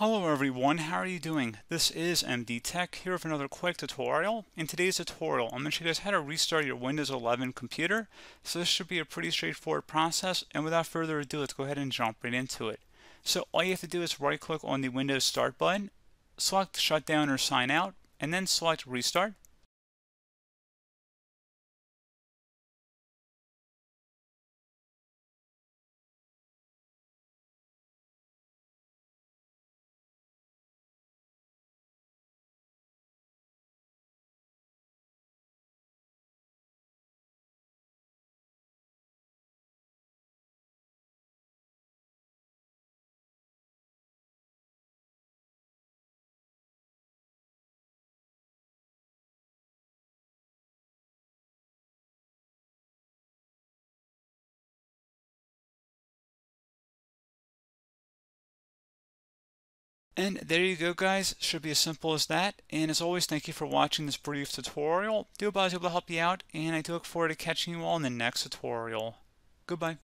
Hello everyone, how are you doing? This is MD Tech here with another quick tutorial. In today's tutorial, I'm going to show you guys how to restart your Windows 11 computer. So this should be a pretty straightforward process, and without further ado, let's go ahead and jump right into it. So all you have to do is right click on the Windows Start button, select Shutdown or Sign Out, and then select Restart. And there you go guys, should be as simple as that. And as always, thank you for watching this brief tutorial. Do hope I was able to help you out, and I do look forward to catching you all in the next tutorial. Goodbye.